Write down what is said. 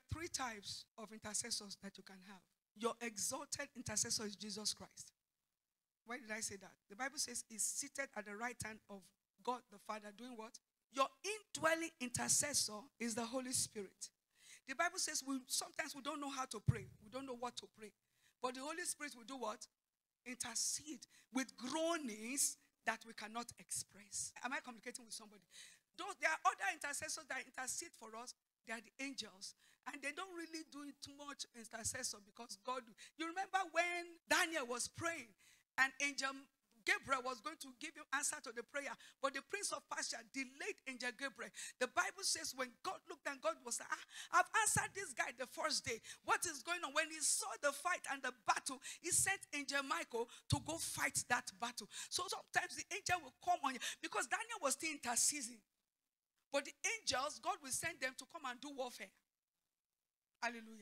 are three types of intercessors that you can have. Your exalted intercessor is Jesus Christ. Why did I say that? The Bible says he's seated at the right hand of God the Father, doing what? Your indwelling intercessor is the Holy Spirit. The Bible says we sometimes we don't know how to pray. We don't know what to pray. But the Holy Spirit will do what? Intercede with groanings that we cannot express. Am I communicating with somebody? Those, there are other intercessors that intercede for us. They are the angels. And they don't really do it too much intercessor because God. You remember when Daniel was praying and angel Gabriel was going to give him answer to the prayer, but the prince of Persia delayed angel Gabriel. The Bible says when God looked and God was like, ah, I've answered this guy the first day. What is going on? When he saw the fight and the battle, he sent angel Michael to go fight that battle. So sometimes the angel will come on you because Daniel was still interceding. But the angels, God will send them to come and do warfare. Hallelujah.